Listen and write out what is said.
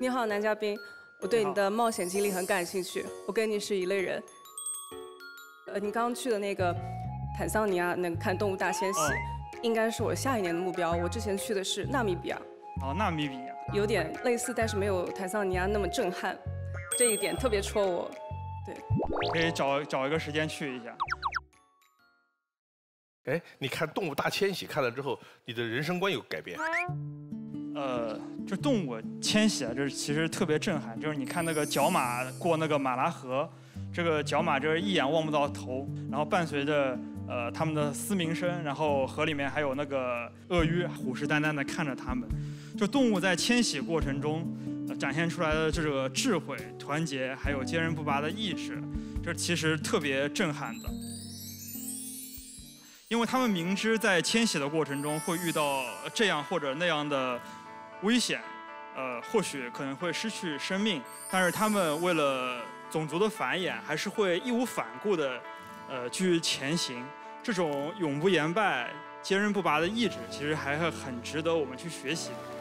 你好，男嘉宾，我对你的冒险经历很感兴趣，我跟你是一类人。呃，你刚刚去的那个坦桑尼亚，那个看动物大迁徙，应该是我下一年的目标。我之前去的是纳米比亚。哦，纳米比亚。有点类似，但是没有坦桑尼亚那么震撼，这一点特别戳我。对。可以找找一个时间去一下。哎，你看动物大迁徙看了之后，你的人生观有改变？呃，就动物迁徙啊，就是其实特别震撼。就是你看那个角马过那个马拉河，这个角马就是一眼望不到头，然后伴随着呃他们的嘶鸣声，然后河里面还有那个鳄鱼虎视眈眈地看着他们。就动物在迁徙过程中展现出来的这个智慧、团结，还有坚韧不拔的意志，这其实特别震撼的。因为他们明知在迁徙的过程中会遇到这样或者那样的危险，呃，或许可能会失去生命，但是他们为了种族的繁衍，还是会义无反顾的，呃，继续前行。这种永不言败、坚韧不拔的意志，其实还是很值得我们去学习的。